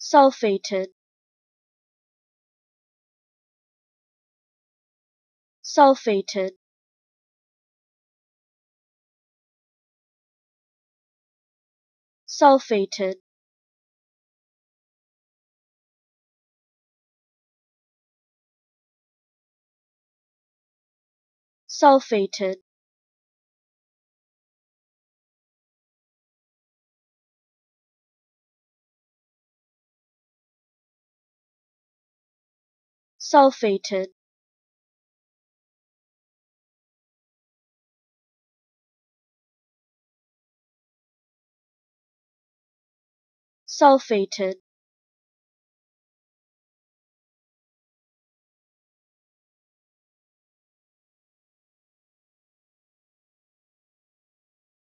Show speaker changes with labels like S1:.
S1: sulfated sulfated sulfated sulfated sulfated. Sulfated